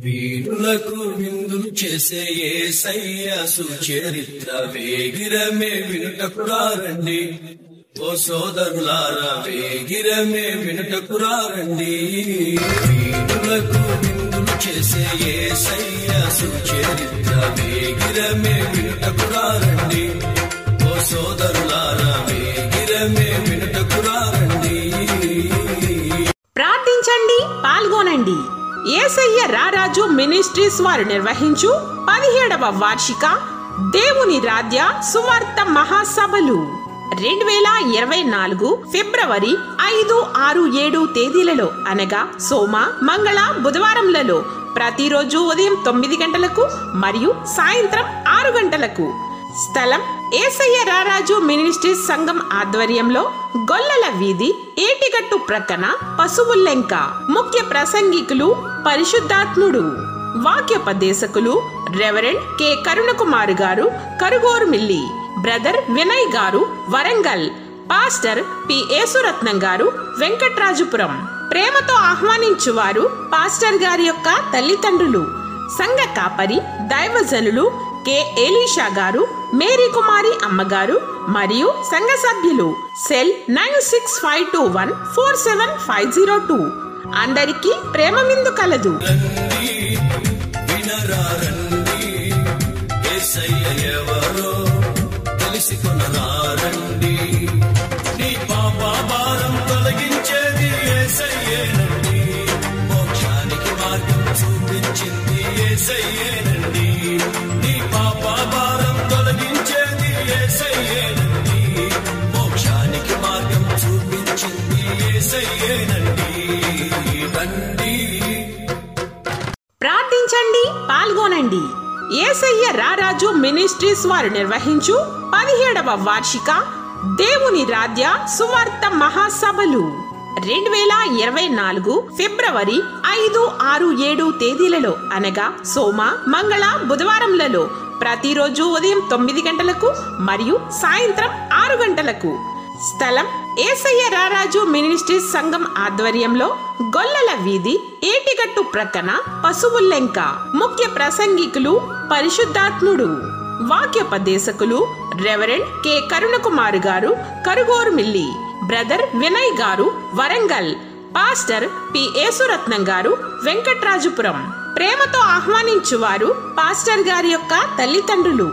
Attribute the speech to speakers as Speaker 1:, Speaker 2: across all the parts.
Speaker 1: వీరులకు విందులు చేసే ఏసయ్య చరిత్ర వేగిరమే వినుటకురారండి ఓ సోదరులారా వేగిరమే వినుటకురారండి వీరులకు విందులు చేసే ఏసయ్య చరిత్ర వేగిరమే వినుటకురారండి ఓ సోదరులారా
Speaker 2: వేగి మినిస్ట్రీస్ వారు నిర్వహించు పదిహేడవ వార్షిక దేవుని రాధ్య సువార్త మహాసభలు. రెండు వేల ఇరవై నాలుగు ఫిబ్రవరి ఐదు ఆరు ఏడు తేదీలలో అనగా సోమ మంగళ బుధవారంలలో ప్రతిరోజు ఉదయం తొమ్మిది గంటలకు మరియు సాయంత్రం ఆరు గంటలకు. స్థలం ఏసయ్య రారాజు మినిస్ట్రీస్ సంఘం ఆధ్వర్యంలో గొల్లల వీధి ఏటిగట్టు ప్రక్కన పశువుల్లెంక ముఖ్య ప్రసంగికులు పరిశుద్ధాత్ముడు. వాక్యోపదేశకులు రెవరెండ్ కె కరుణకుమార్ గారు కరుగోరు మిల్లి బ్రదర్ వినయ్ గారు వరంగల్ పాస్టర్ పి యేసురత్నం గారు వెంకట్రాజుపురం. ప్రేమతో ఆహ్వానించువారు పాస్టర్ గారి యొక్క తల్లిదండ్రులు సంఘ కాపరి దైవజనులు కె ఏలీషా గారు మేరీ కుమారి అమ్మగారు మరియు సంఘ సభ్యులు. Cell nine six five two one four seven five zero two. అందరికీ ప్రేమ విందు కలదు.
Speaker 1: ఏసయ్యేనండి. నీ పాప భారం తొలగించేది ఏసయ్యేనండి. మోక్షానికి మార్గం చూపించింది ఏసయ్యేనండి. రండి.
Speaker 2: ప్రార్థించండి పాల్గొనండి. ఏసయ్య రారాజు మినిస్ట్రీస్ వారు నిర్వహించు పదిహేడవ వార్షిక దేవుని రాధ్య సువార్త మహాసభలు. రెండు వేల ఇరవై నాలుగు ఫిబ్రవరి ఐదు ఆరు ఏడు తేదీలలో అనగా సోమ మంగళ బుధవారంలలో ప్రతిరోజు ఉదయం తొమ్మిది గంటలకు మరియు సాయంత్రం ఆరు గంటలకు. స్థలం ఏసయ్య రారాజు మినిస్ట్రీస్ సంఘం ఆధ్వర్యంలో గొల్లల వీధి ఏటిగట్టు ప్రక్కన పశువుల్లెంక. ముఖ్య ప్రసంగికులు పరిశుద్ధాత్ముడు వాక్యోపదేశకులు రెవరెండ్ కె. కరుణకుమార్ గారు కరుగోరు మిల్లి. బ్రదర్ వినయ్ గారు వరంగల్. Pastor P. యేసురత్నం గారు వెంకట్రాజుపురం. ప్రేమతో ఆహ్వానించువారు పాస్టర్ గారి యొక్క తల్లిదండ్రులు.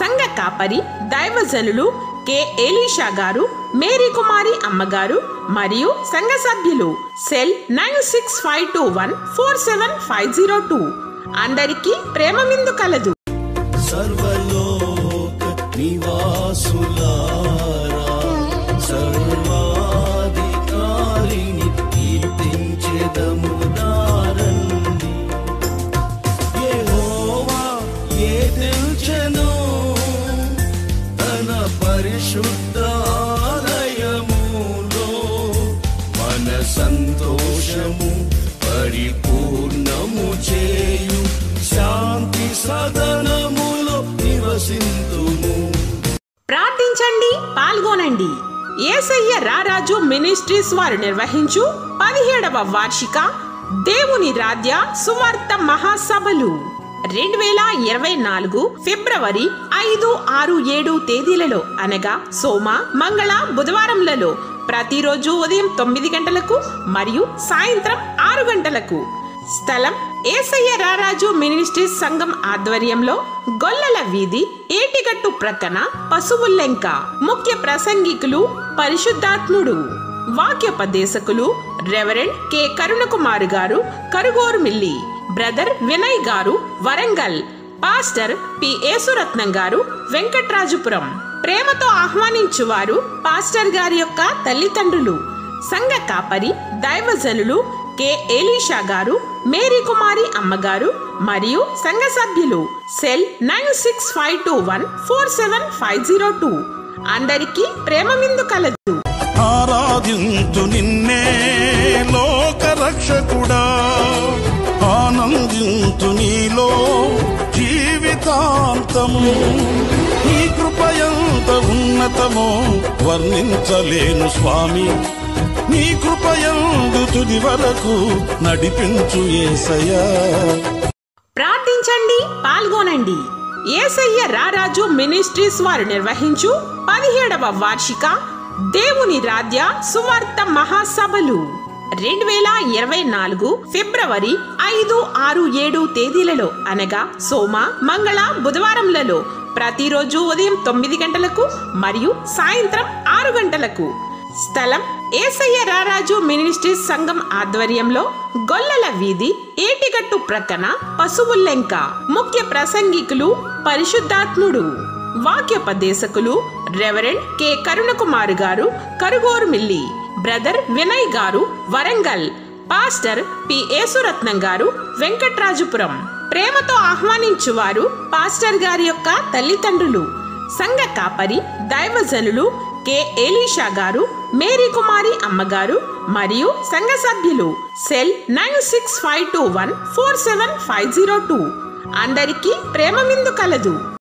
Speaker 2: సంఘ కాపరి దైవజనులు కె. ఏలీషా గారు మేరీ కుమారి అమ్మగారు మరియు సంఘ సభ్యులు. Cell nine six five two one four seven five zero two. అందరికీ ప్రేమమిందు కలదు.
Speaker 1: సంతోషము పరిపూర్ణము చేయు. శాంతి సదనములో నివసింతుము.
Speaker 2: ప్రార్థించండి పాల్గొనండి. ఏసయ్య రారాజు మినిస్ట్రీస్ వారు నిర్వహించు పదిహేడవ వార్షిక దేవుని రాధ్య సువార్త మహాసభలు. రెండు వేల ఇరవై నాలుగు ఫిబ్రవరి ఐదు ఆరు ఏడు తేదీలలో అనగా సోమ మంగళ బుధవారంలలో ప్రతిరోజు ఉదయం తొమ్మిది గంటలకు మరియు సాయంత్రం ఆరు గంటలకు. స్థలం ఏసయ్య రారాజు మినిస్ట్రీస్ సంఘం ఆధ్వర్యంలో గొల్లల వీధి ఏటిగట్టు ప్రక్కన పశువుల్లెంక ముఖ్య ప్రసంగికులు పరిశుద్ధాత్ముడు. వాక్యోపదేశకులు రెవరెండ్ కె. కరుణకుమార్ గారు కరుగోరు మిల్లి. బ్రదర్ వినయ్ గారు వరంగల్. Pastor P. యేసురత్నం గారు వెంకట్రాజుపురం. ప్రేమతో ఆహ్వానించువారు పాస్టర్ గారి యొక్క తల్లిదండ్రులు. సంఘ కాపరి దైవజనులు కె. ఏలీషా గారు మేరీ కుమారి అమ్మగారు మరియు సంఘ సభ్యులు. Cell nine six five two one four seven five zero two. అందరికీ ప్రేమ విందు కలదు.
Speaker 3: ఆరాధించు నిన్నే లోక రక్షకుడా. ఆనందించు నీలో జీవితాంతము. ఎంత ఉన్నతమో వర్ణించలేను స్వామి. నీ కృపయందు తుది వరకు నడిపించు ఏసయ్యా.
Speaker 2: పాల్గొనండి. ఏసయ్య రారాజు మినిస్ట్రీస్ వారు నిర్వహించు పదిహేడవ వార్షిక దేవుని రాధ్య సువార్త మహాసభలు. రెండు వేల ఇరవై నాలుగు ఫిబ్రవరి ఐదు ఆరు ఏడు తేదీలలో అనగా సోమ మంగళ బుధవారంలలో ప్రతిరోజు ఉదయం తొమ్మిది గంటలకు మరియు సాయంత్రం ఆరు గంటలకు. స్థలం ఏసయ్య రారాజు మినిస్ట్రీస్ సంఘం ఆధ్వర్యంలో గొల్లల వీధి ఏటిగట్టు ప్రక్కన పశువుల్లెంక. ముఖ్య ప్రసంగికులు పరిశుద్ధాత్ముడు. వాక్యోపదేశకులు రెవరెండ్ కె. కరుణకుమార్ గారు కరుగోర్మిల్లి బ్రదర్ వినయ్ గారు వరంగల్. Pastor P. యేసురత్నం గారు వెంకట్రాజుపురం. ప్రేమతో ఆహ్వానించువారు పాస్టర్ గారి యొక్క తల్లిదండ్రులు. సంఘ కాపరి దైవజనులు కె. ఏలీషా గారు మేరీ కుమారి అమ్మగారు మరియు సంఘ సభ్యులు. Cell nine six five two one four seven five zero two. అందరికీ ప్రేమ మిందు కలదు.